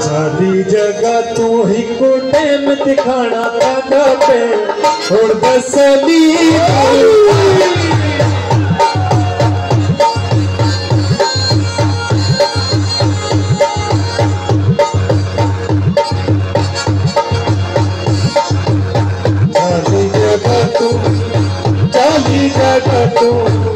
सारी जगह तू ही को टाइम दिखाना काका पे। और बसली सारी जगह तू चाली जगह तू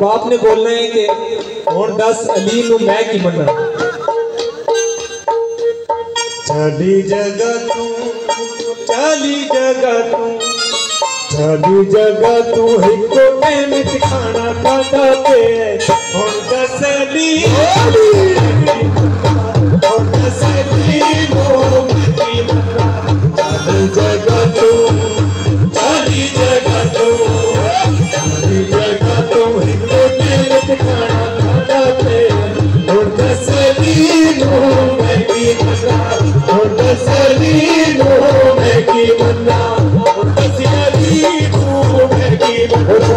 ਬਾਪ ਨੇ ਬੋਲਣਾ ਹੈ ਕਿ ਹੁਣ ਦੱਸ ਅਲੀ ਨੂੰ ਮੈਂ ਕੀ ਮੰਨਾਂ ਸਾਡੀ ਜਗ੍ਹਾ ਤੂੰ ਚਾਲੀ ਜਗ੍ਹਾ ਤੂੰ ਸਾਡੀ ਜਗ੍ਹਾ ਤੂੰ ਇੱਕੋ ਟਾਈਮ ਵਿੱਚ ਖਾਣਾ ਖਾਦਾ ਤੇ ਹੁਣ ਦੱਸ ਅਲੀ Thank you.